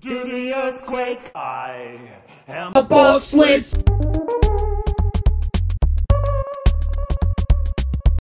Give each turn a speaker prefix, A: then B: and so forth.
A: Do the earthquake. I am
B: A bobsled